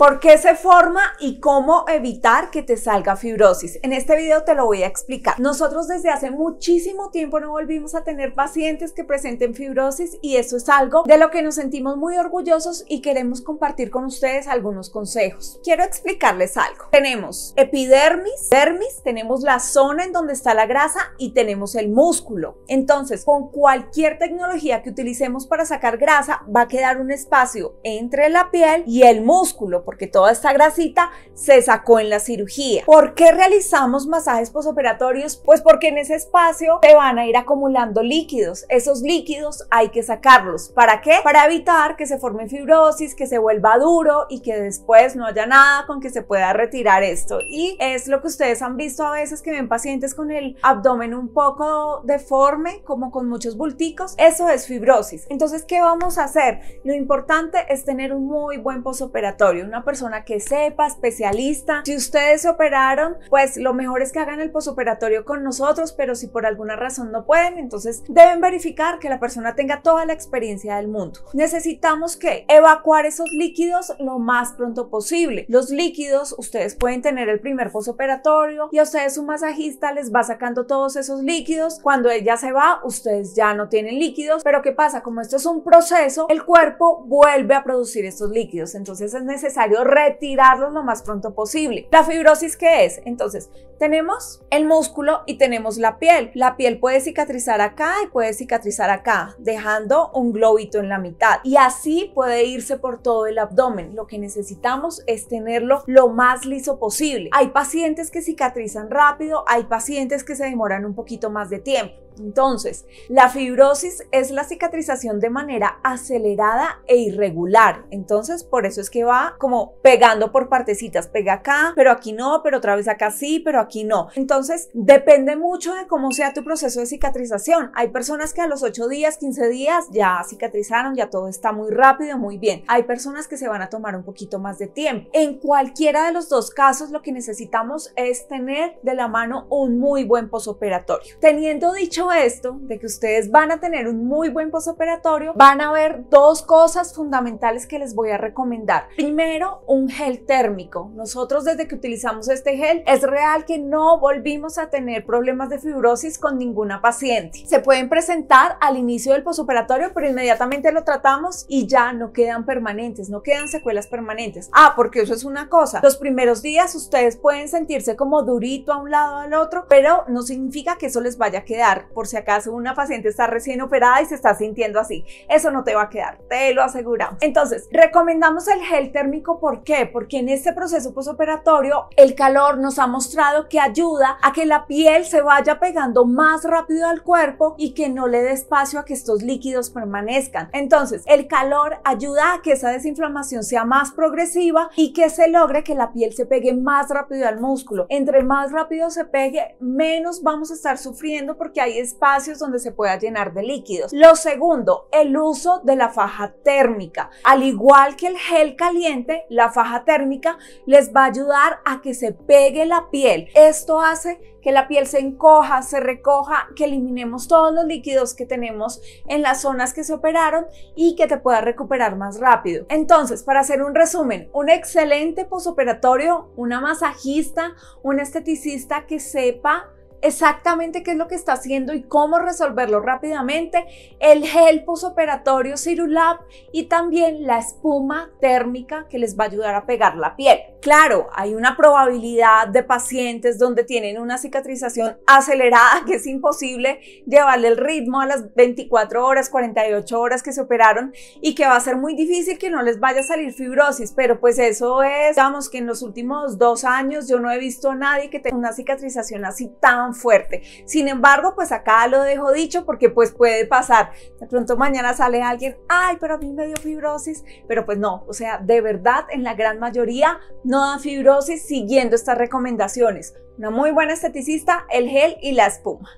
¿Por qué se forma y cómo evitar que te salga fibrosis? En este video te lo voy a explicar. Nosotros desde hace muchísimo tiempo no volvimos a tener pacientes que presenten fibrosis y eso es algo de lo que nos sentimos muy orgullosos y queremos compartir con ustedes algunos consejos. Quiero explicarles algo. Tenemos epidermis, dermis, tenemos la zona en donde está la grasa y tenemos el músculo. Entonces, con cualquier tecnología que utilicemos para sacar grasa, va a quedar un espacio entre la piel y el músculo, porque toda esta grasita se sacó en la cirugía. ¿Por qué realizamos masajes posoperatorios? Pues porque en ese espacio se van a ir acumulando líquidos. Esos líquidos hay que sacarlos. ¿Para qué? Para evitar que se forme fibrosis, que se vuelva duro y que después no haya nada con que se pueda retirar esto. Y es lo que ustedes han visto a veces que ven pacientes con el abdomen un poco deforme, como con muchos bulticos. Eso es fibrosis. Entonces, ¿qué vamos a hacer? Lo importante es tener un muy buen posoperatorio, persona que sepa, especialista. Si ustedes se operaron, pues lo mejor es que hagan el posoperatorio con nosotros, pero si por alguna razón no pueden, entonces deben verificar que la persona tenga toda la experiencia del mundo. Necesitamos que evacuar esos líquidos lo más pronto posible. Los líquidos, ustedes pueden tener el primer posoperatorio y a ustedes su masajista les va sacando todos esos líquidos. Cuando ella se va, ustedes ya no tienen líquidos, pero ¿qué pasa? Como esto es un proceso, el cuerpo vuelve a producir estos líquidos, entonces es necesario retirarlos lo más pronto posible. ¿La fibrosis qué es? Entonces, tenemos el músculo y tenemos la piel. La piel puede cicatrizar acá y puede cicatrizar acá, dejando un globito en la mitad. Y así puede irse por todo el abdomen. Lo que necesitamos es tenerlo lo más liso posible. Hay pacientes que cicatrizan rápido, hay pacientes que se demoran un poquito más de tiempo. Entonces, la fibrosis es la cicatrización de manera acelerada e irregular. Entonces, por eso es que va como pegando por partecitas. Pega acá, pero aquí no, pero otra vez acá sí, pero aquí no. Entonces, depende mucho de cómo sea tu proceso de cicatrización. Hay personas que a los 8 días, 15 días ya cicatrizaron, ya todo está muy rápido, muy bien. Hay personas que se van a tomar un poquito más de tiempo. En cualquiera de los dos casos, lo que necesitamos es tener de la mano un muy buen posoperatorio. Teniendo dicho esto, de que ustedes van a tener un muy buen posoperatorio, van a ver dos cosas fundamentales que les voy a recomendar. Primero, un gel térmico. Nosotros desde que utilizamos este gel, es real que no volvimos a tener problemas de fibrosis con ninguna paciente. Se pueden presentar al inicio del posoperatorio, pero inmediatamente lo tratamos y ya no quedan permanentes, no quedan secuelas permanentes. Ah, porque eso es una cosa. Los primeros días ustedes pueden sentirse como durito a un lado al otro, pero no significa que eso les vaya a quedar por si acaso una paciente está recién operada y se está sintiendo así. Eso no te va a quedar, te lo aseguramos. Entonces, recomendamos el gel térmico, ¿por qué? Porque en este proceso posoperatorio el calor nos ha mostrado que ayuda a que la piel se vaya pegando más rápido al cuerpo y que no le dé espacio a que estos líquidos permanezcan. Entonces, el calor ayuda a que esa desinflamación sea más progresiva y que se logre que la piel se pegue más rápido al músculo. Entre más rápido se pegue, menos vamos a estar sufriendo porque hay espacios donde se pueda llenar de líquidos. Lo segundo, el uso de la faja térmica. Al igual que el gel caliente, la faja térmica les va a ayudar a que se pegue la piel. Esto hace que la piel se encoja, se recoja, que eliminemos todos los líquidos que tenemos en las zonas que se operaron y que te pueda recuperar más rápido. Entonces, para hacer un resumen, un excelente posoperatorio, una masajista, un esteticista que sepa exactamente qué es lo que está haciendo y cómo resolverlo rápidamente, el gel posoperatorio Cirulab y también la espuma térmica que les va a ayudar a pegar la piel. Claro, hay una probabilidad de pacientes donde tienen una cicatrización acelerada que es imposible llevarle el ritmo a las 24 horas, 48 horas que se operaron y que va a ser muy difícil que no les vaya a salir fibrosis, pero pues eso es, digamos que en los últimos dos años yo no he visto a nadie que tenga una cicatrización así fuerte. Sin embargo, pues acá lo dejo dicho porque pues puede pasar. De pronto mañana sale alguien, ay, pero a mí me dio fibrosis, pero pues no, o sea, de verdad en la gran mayoría no dan fibrosis siguiendo estas recomendaciones. Una muy buena esteticista, el gel y la espuma.